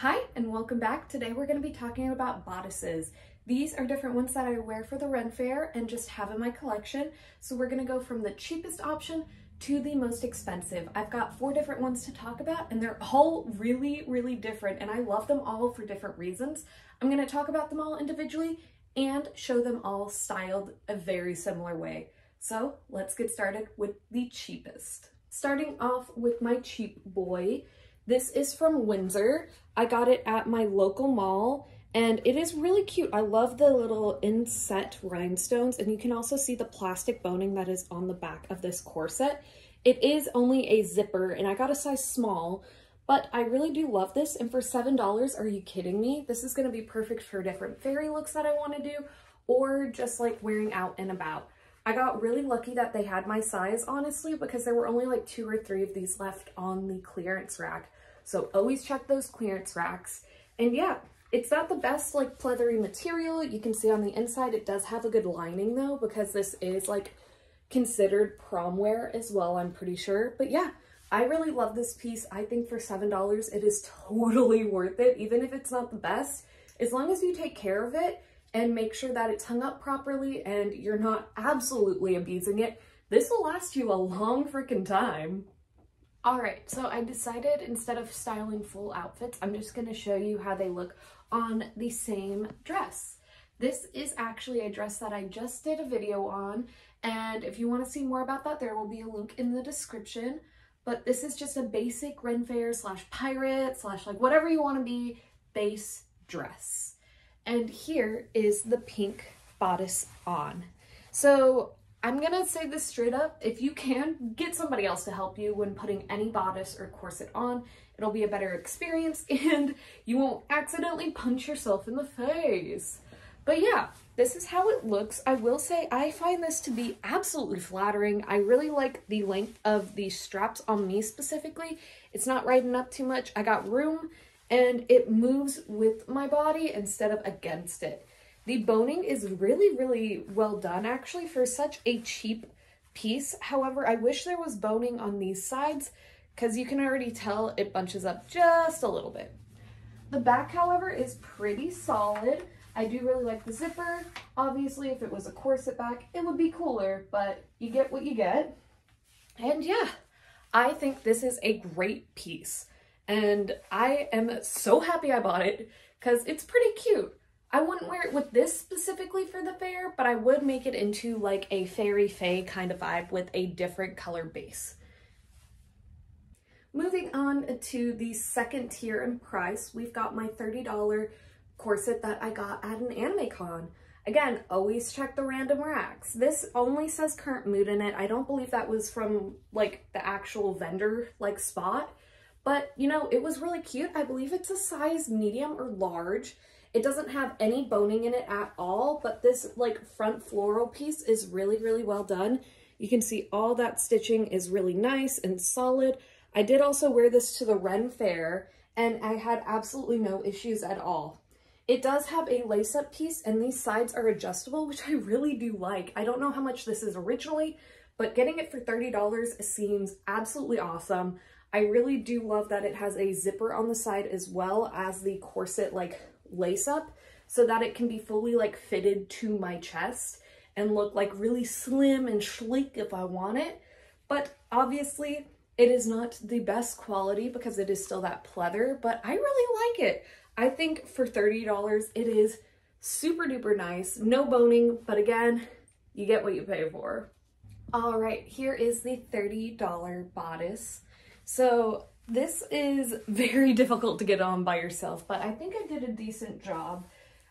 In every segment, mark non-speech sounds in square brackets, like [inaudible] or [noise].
Hi and welcome back. Today we're going to be talking about bodices. These are different ones that I wear for the Ren Fair and just have in my collection. So we're going to go from the cheapest option to the most expensive. I've got four different ones to talk about and they're all really, really different and I love them all for different reasons. I'm going to talk about them all individually and show them all styled a very similar way. So let's get started with the cheapest. Starting off with my cheap boy, this is from Windsor. I got it at my local mall and it is really cute. I love the little inset rhinestones and you can also see the plastic boning that is on the back of this corset. It is only a zipper and I got a size small, but I really do love this. And for $7, are you kidding me? This is gonna be perfect for different fairy looks that I wanna do or just like wearing out and about. I got really lucky that they had my size, honestly, because there were only like two or three of these left on the clearance rack. So always check those clearance racks. And yeah, it's not the best like pleathery material. You can see on the inside, it does have a good lining though, because this is like considered prom wear as well, I'm pretty sure. But yeah, I really love this piece. I think for $7, it is [laughs] totally worth it, even if it's not the best. As long as you take care of it and make sure that it's hung up properly and you're not absolutely abusing it, this will last you a long freaking time. All right, so I decided instead of styling full outfits, I'm just gonna show you how they look on the same dress. This is actually a dress that I just did a video on, and if you wanna see more about that, there will be a link in the description. But this is just a basic Ren Fair slash pirate slash like whatever you wanna be base dress. And here is the pink bodice on. So I'm gonna say this straight up, if you can, get somebody else to help you when putting any bodice or corset on. It'll be a better experience [laughs] and you won't accidentally punch yourself in the face. But yeah, this is how it looks. I will say I find this to be absolutely flattering. I really like the length of the straps on me specifically. It's not riding up too much. I got room and it moves with my body instead of against it. The boning is really, really well done actually for such a cheap piece. However, I wish there was boning on these sides because you can already tell it bunches up just a little bit. The back, however, is pretty solid. I do really like the zipper. Obviously, if it was a corset back, it would be cooler, but you get what you get. And yeah, I think this is a great piece. And I am so happy I bought it because it's pretty cute. I wouldn't wear it with this specifically for the fair, but I would make it into like a fairy fae kind of vibe with a different color base. Moving on to the second tier in price, we've got my $30 corset that I got at an anime con. Again, always check the random racks. This only says current mood in it. I don't believe that was from like the actual vendor like spot, but you know, it was really cute. I believe it's a size medium or large. It doesn't have any boning in it at all, but this like front floral piece is really, really well done. You can see all that stitching is really nice and solid. I did also wear this to the Ren Fair and I had absolutely no issues at all. It does have a lace-up piece and these sides are adjustable, which I really do like. I don't know how much this is originally, but getting it for $30 seems absolutely awesome. I really do love that it has a zipper on the side as well as the corset like lace up so that it can be fully like fitted to my chest and look like really slim and sleek if I want it. But obviously it is not the best quality because it is still that pleather, but I really like it. I think for $30, it is super duper nice. No boning, but again, you get what you pay for. All right, here is the $30 bodice. So this is very [laughs] difficult to get on by yourself, but I think I did a decent job.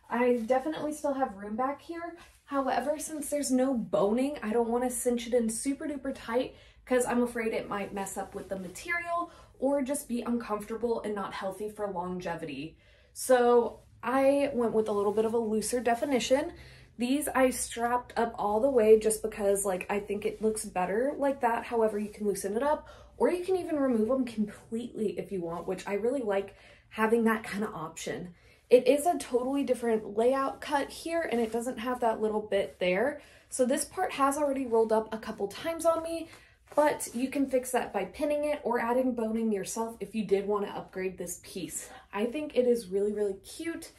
I definitely still have room back here. However, since there's no boning, I don't want to cinch it in super duper tight because I'm afraid it might mess up with the material or just be uncomfortable and not healthy for longevity. So I went with a little bit of a looser definition. These I strapped up all the way just because like I think it looks better like that. However, you can loosen it up or you can even remove them completely if you want, which I really like having that kind of option. It is a totally different layout cut here and it doesn't have that little bit there. So this part has already rolled up a couple times on me. but you can fix that by pinning it or adding boning yourself if you did want to upgrade this piece. I think it is really, really cute.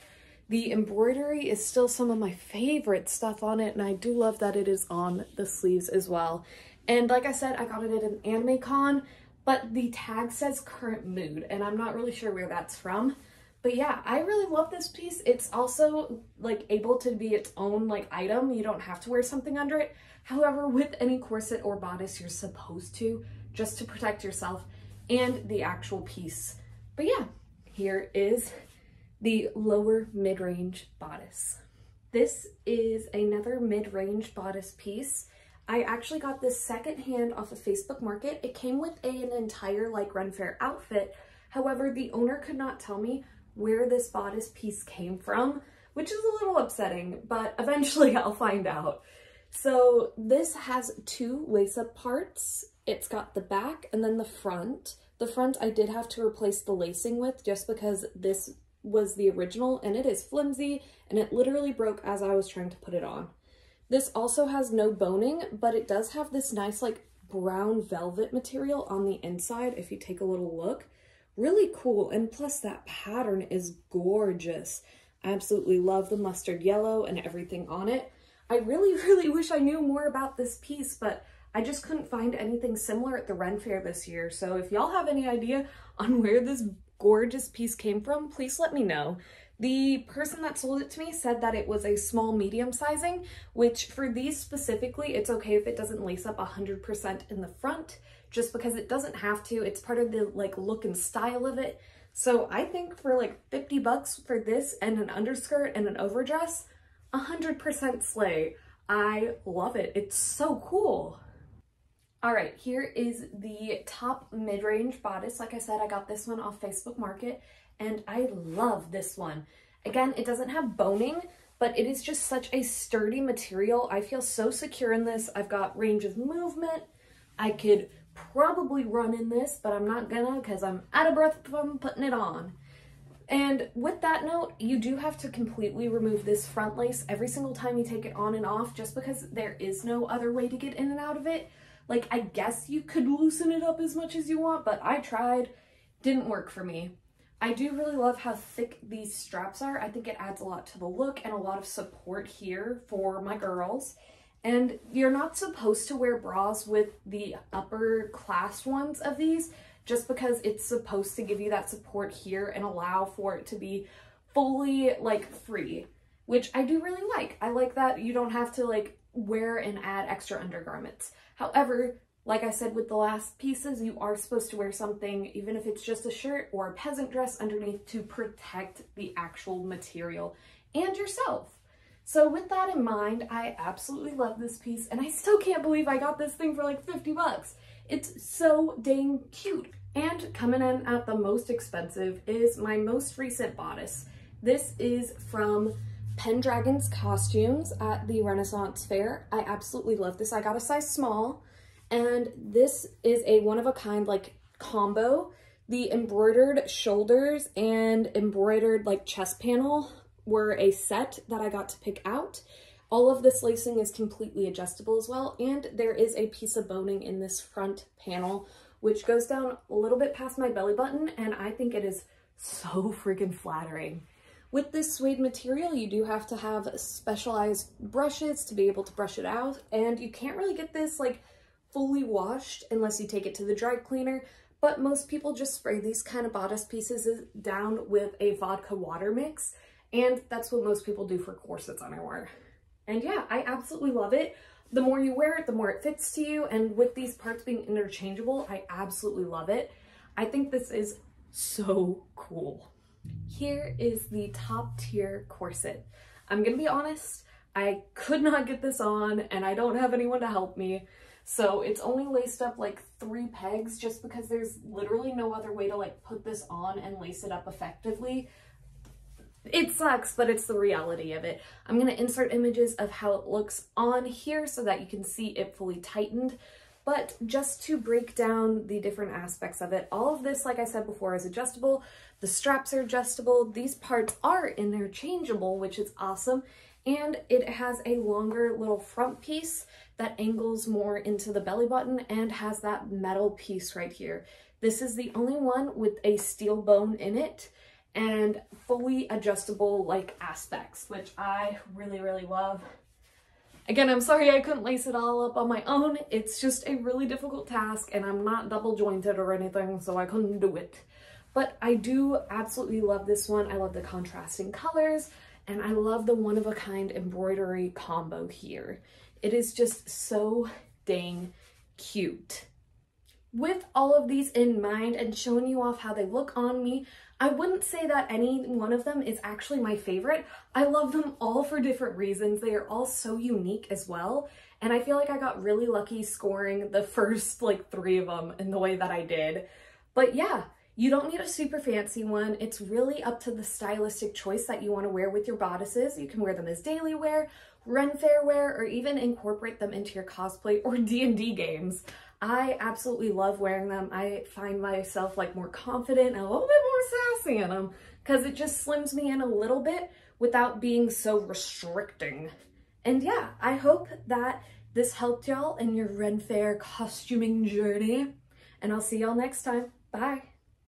The embroidery is still some of my favorite stuff on it, and I do love that it is on the sleeves as well. And like I said, I got it at an anime con, but the tag says current mood, and I'm not really sure where that's from. But yeah, I really love this piece. It's also like able to be its own like item. You don't have to wear something under it. However, with any corset or bodice, you're supposed to just to protect yourself and the actual piece. But yeah, here is the lower mid-range bodice. This is another mid-range bodice piece. I actually got this secondhand off of Facebook Market. It came with a, an entire like Ren Fair outfit. However, the owner could not tell me where this bodice piece came from, which is a little upsetting, but [laughs] eventually I'll find out. So this has two lace-up parts. It's got the back and then the front. The front I did have to replace the lacing with just because this was the original and it is flimsy and it literally broke as I was trying to put it on. This also has no boning, but it does have this nice like brown velvet material on the inside if you take a little look. Really cool, and plus that pattern is gorgeous. I absolutely love the mustard yellow and everything on it. I really, [laughs] really wish I knew more about this piece, but I just couldn't find anything similar at the Ren Fair this year. So if y'all have any idea on where this gorgeous piece came from, please let me know. The person that sold it to me said that it was a small medium sizing, which for these specifically, it's okay if it doesn't lace up 100% in the front, just because it doesn't have to. It's part of the like look and style of it. So I think for like 50 bucks for this and an underskirt and an overdress, 100% slay. I love it. It's so cool. All right, here is the top mid-range bodice. Like I said, I got this one off Facebook Market and I love this one. Again, it doesn't have boning, but it is just such a sturdy material. I feel so secure in this. I've got range of movement. I could probably run in this, but I'm not gonna because I'm out of breath from putting it on. And with that note, you do have to completely remove this front lace every single time you take it on and off just because there is no other way to get in and out of it. Like, I guess you could loosen it up as much as you want, but I tried, didn't work for me. I do really love how thick these straps are. I think it adds a lot to the look and a lot of support here for my girls. And you're not supposed to wear bras with the upper class ones of these just because it's supposed to give you that support here and allow for it to be fully like free, which I do really like. I like that you don't have to like wear and add extra undergarments. However, like I said with the last pieces, you are supposed to wear something, even if it's just a shirt or a peasant dress underneath to protect the actual material and yourself. So with that in mind, I absolutely love this piece and I still can't believe I got this thing for like 50 bucks. It's so dang cute. And coming in at the most expensive is my most recent bodice. This is from Pendragon's Costumes at the Renaissance Fair. I absolutely love this. I got a size small and this is a one-of-a-kind like combo. The embroidered shoulders and embroidered like chest panel were a set that I got to pick out. All of this lacing is completely adjustable as well, and there is a piece of boning in this front panel, which goes down a little bit past my belly button, and I think it is so freaking flattering. With this suede material, you do have to have specialized brushes to be able to brush it out, and you can't really get this like fully washed unless you take it to the dry cleaner, but most people just spray these kind of bodice pieces down with a vodka water mix, and that's what most people do for corsets underwear. And yeah, I absolutely love it. The more you wear it, the more it fits to you. And with these parts being interchangeable, I absolutely love it. I think this is so cool. Here is the top tier corset. I'm gonna be honest, I could not get this on and I don't have anyone to help me. So it's only laced up like three pegs just because there's literally no other way to like put this on and lace it up effectively. It sucks, but it's the reality of it. I'm to insert images of how it looks on here so that you can see it fully tightened. But just to break down the different aspects of it, all of this, like I said before, is adjustable. The straps are adjustable. These parts are interchangeable, which is awesome. And it has a longer little front piece that angles more into the belly button and has that metal piece right here. This is the only one with a steel bone in it and fully adjustable like aspects, which I really, really love. Again, I'm sorry I couldn't lace it all up on my own. It's just a really difficult task and I'm not double jointed or anything, so I couldn't do it. But I do absolutely love this one. I love the contrasting colors and I love the one-of-a-kind embroidery combo here. It is just so dang cute. With all of these in mind and showing you off how they look on me, I wouldn't say that any one of them is actually my favorite. I love them all for different reasons. They are all so unique as well. And I feel like I got really lucky scoring the [laughs] first like three of them in the way that I did. But yeah, you don't need a super fancy one. It's really up to the stylistic choice that you want to wear with your bodices. You can wear them as daily wear, Ren Fair wear, or even incorporate them into your cosplay or [laughs] D&D games. I absolutely love wearing them. I find myself like more confident and a little bit more sassy in them because it just slims me in a little bit without being so restricting. And yeah, I hope that this helped y'all in your Ren Fair costuming journey. And I'll see y'all next time. Bye.